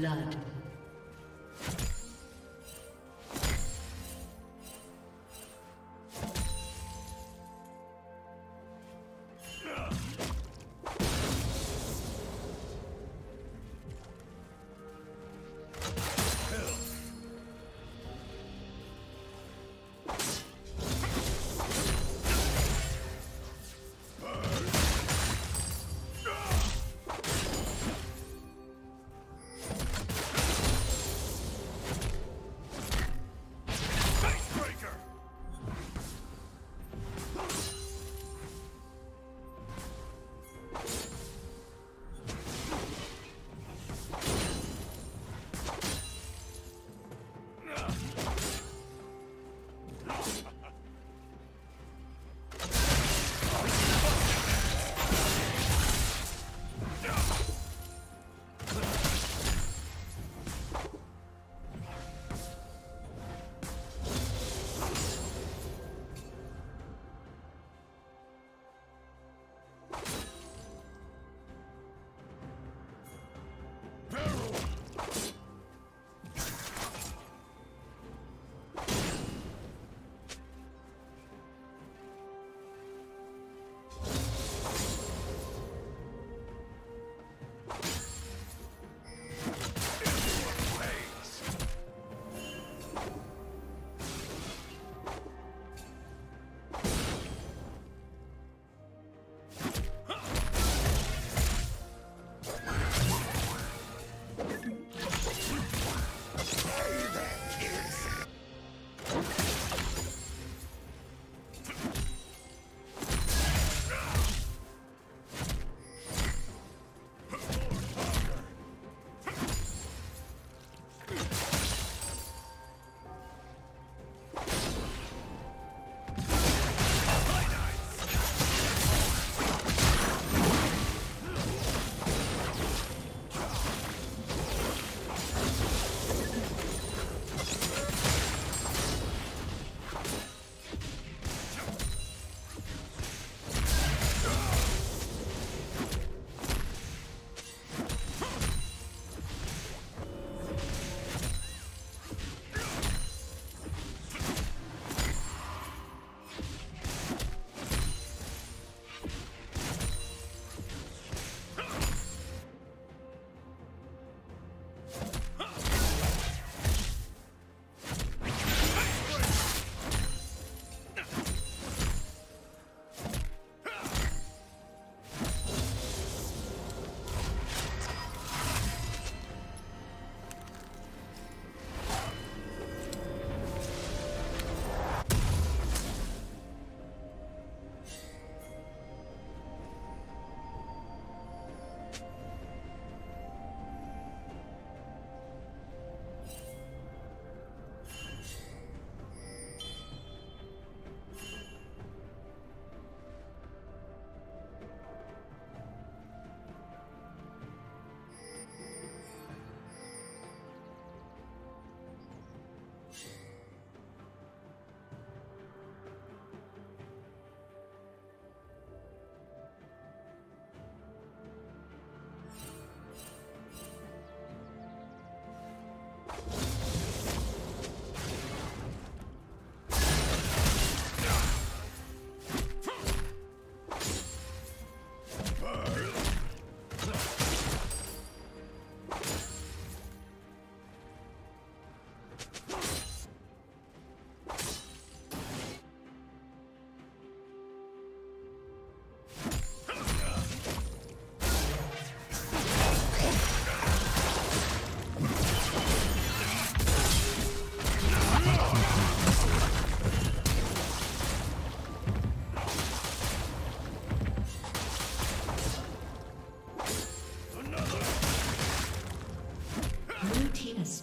Blood.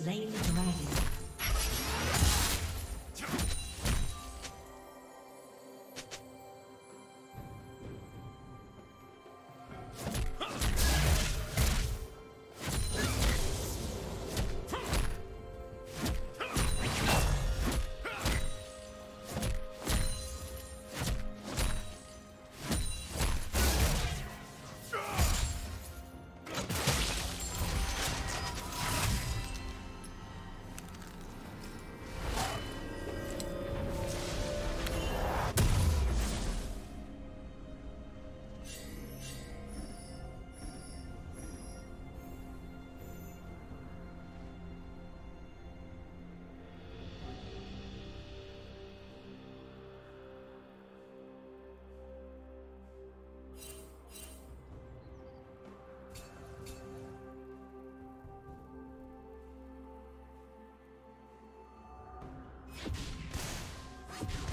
slain the dragon. Shut down.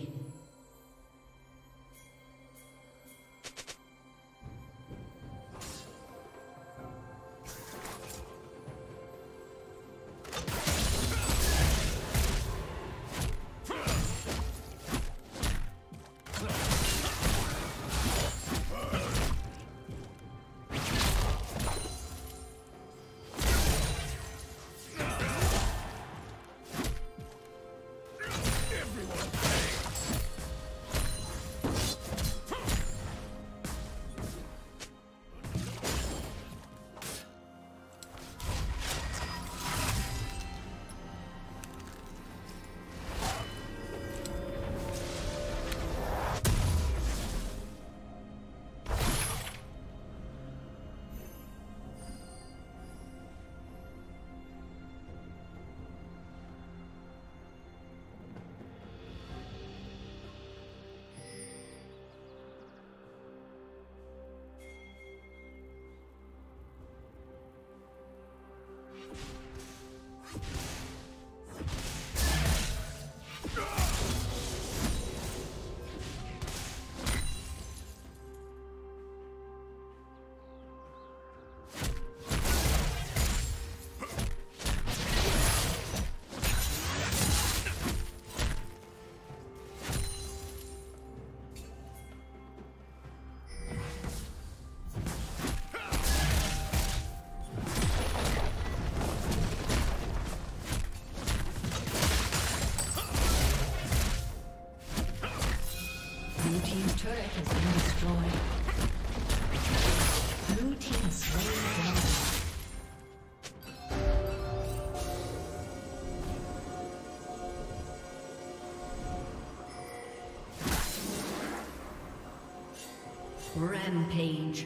Rampage.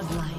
Godlike.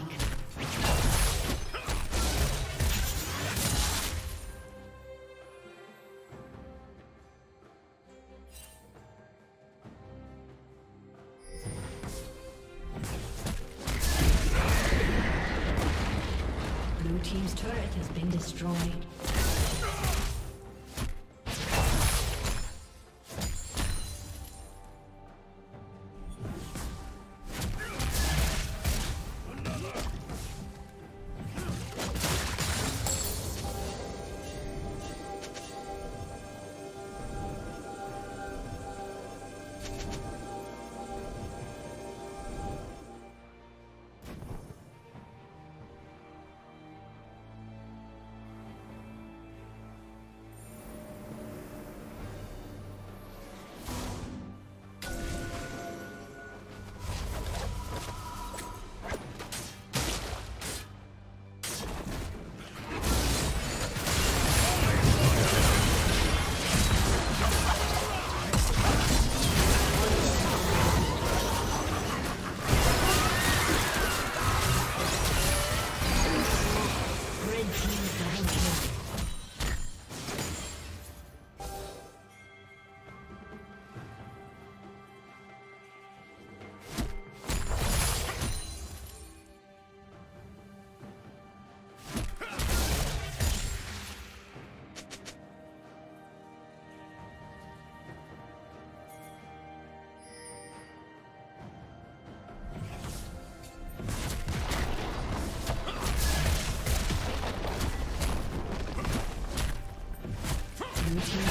team.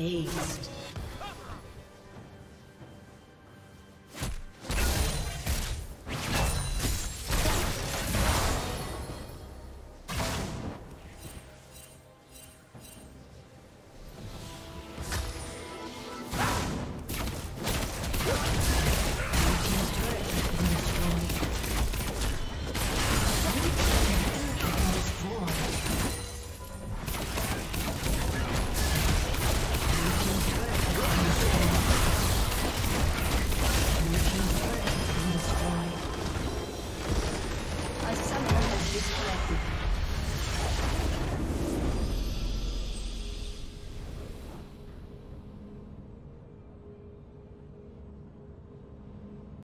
Aced.